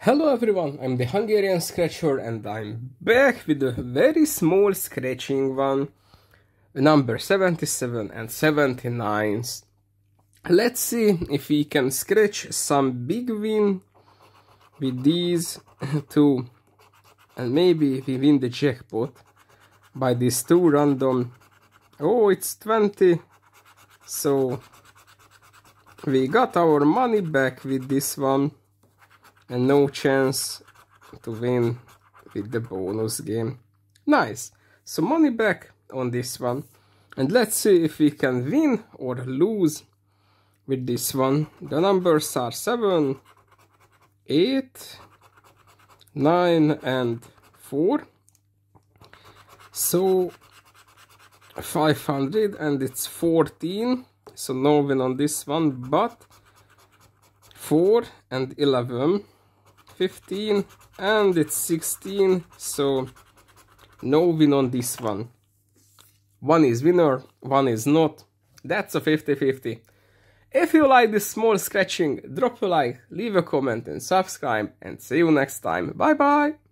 Hello everyone, I'm the Hungarian Scratcher and I'm back with a very small scratching one, number 77 and 79. Let's see if we can scratch some big win with these two. And maybe we win the jackpot by these two random, oh it's 20, so we got our money back with this one and no chance to win with the bonus game. Nice. So money back on this one. And let's see if we can win or lose with this one. The numbers are 7, 8, 9 and 4. So 500 and it's 14. So no win on this one, but 4 and 11 15 and it's 16 so no win on this one. One is winner one is not. That's a 50-50 if you like this small scratching drop a like leave a comment and subscribe and see you next time. Bye bye